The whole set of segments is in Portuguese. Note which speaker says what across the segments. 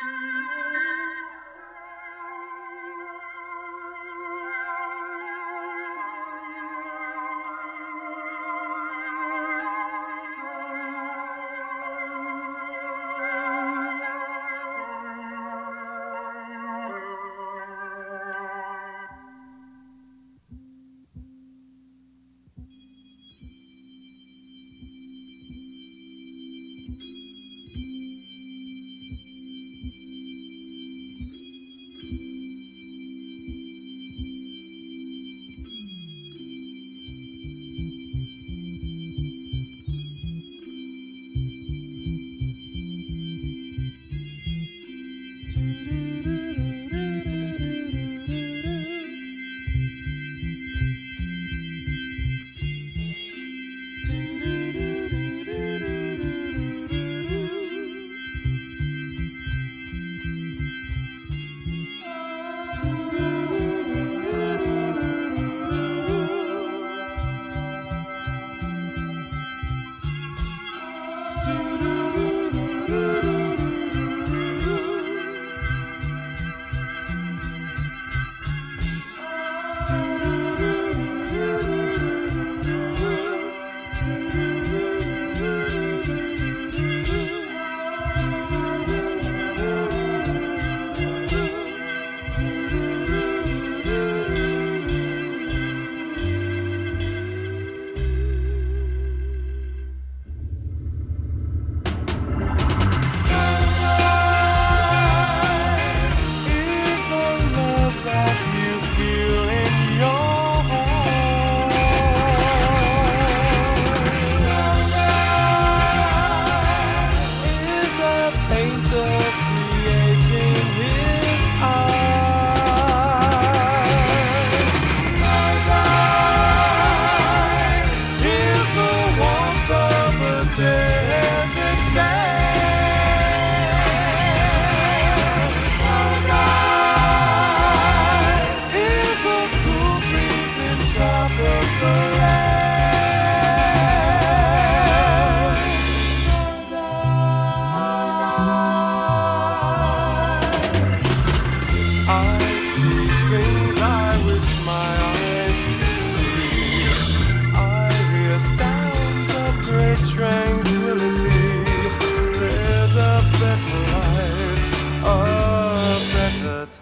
Speaker 1: Música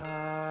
Speaker 1: Uh...